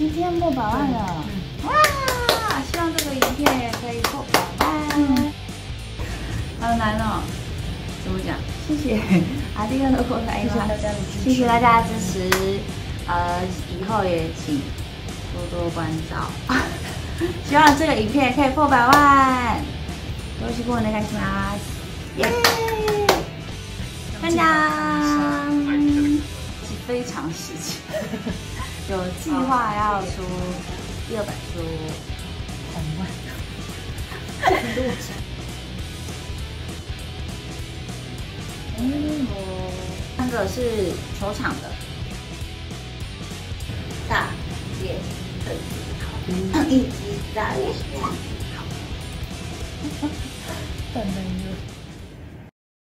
今天破百万了，哇！希望这个影片也可以破百万。好难哦，怎么讲？谢谢阿弟的过来，谢谢大家的支持，谢谢大家的支持。呃，以后也请多多关照。希望这个影片可以破百万。よろしくお願いします。耶！大家是非常时期， 有计划要出第二本书。很万，很多嗯，三个是球场的，大业很好，一级大业很好。本人有。